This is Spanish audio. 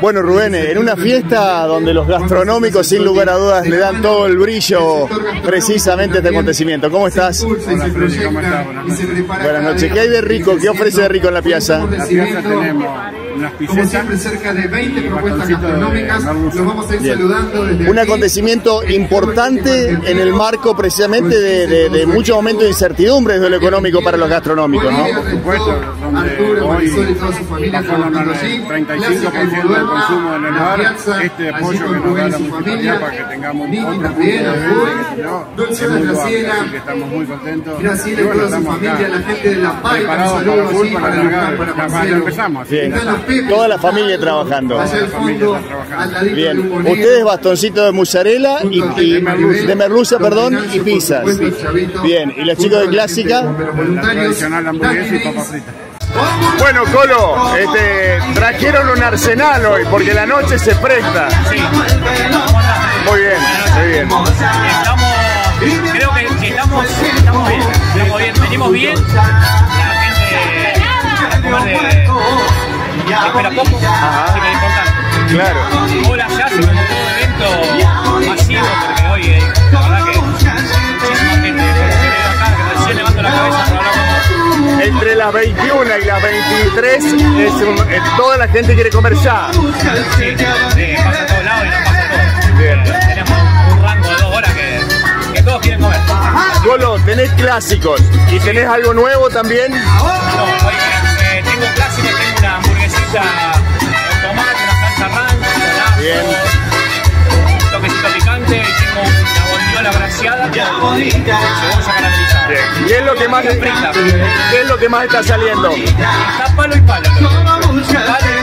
Bueno, Rubén, en una fiesta donde los gastronómicos, sin lugar a dudas, le dan todo el brillo precisamente a este acontecimiento. ¿Cómo estás? Buenas noches. ¿Qué hay de rico? ¿Qué ofrece de rico en la piazza? En la tenemos unas Como siempre, cerca de 20 propuestas gastronómicas. Los vamos a ir saludando desde Un acontecimiento importante en el marco precisamente de, de, de muchos momentos de incertidumbre desde lo económico para los gastronómicos, ¿no? Por supuesto, donde hoy bajaron al 35% ayuda consumo en el hogar, este apoyo que nos da la municipalidad para que tengamos otro punto de no, Dulce el mundo que estamos muy contentos. Graciela y bueno, toda su familia, la gente de La Paz, preparados para full, para largar, ya, ya empezamos. Bien, toda la familia trabajando. Bien, ustedes bastoncitos de mozzarella y, y de merluza, perdón, y pizzas. Bien, y los chicos de clásica. Tradicional hamburguesa y papas fritas. Bueno, Colo, este, trajeron un arsenal hoy porque la noche se presta. Sí. Muy bien, muy bien. Estamos, creo que estamos, estamos bien, estamos bien, venimos bien. La gente espera poco, así que es importante. Claro. Hola las 21 y las 23, es un- eh, toda la gente quiere comer ya. Sí, sí, pasa a todos lados y nos pasa a todos. Bien. Tenemos un rango de dos horas que, que todos quieren comer. Colo, tenés clásicos y tenés algo nuevo también. No, hoy eh, tengo clásico, tengo una hamburguesita con tomate, una salsa ranch, ajo, Bien. un toquecito picante y tengo una bondiola braseada con cebolla. ¿Qué es lo que más Frita. ¿Qué es lo que más está saliendo? Está palo y palo. Palo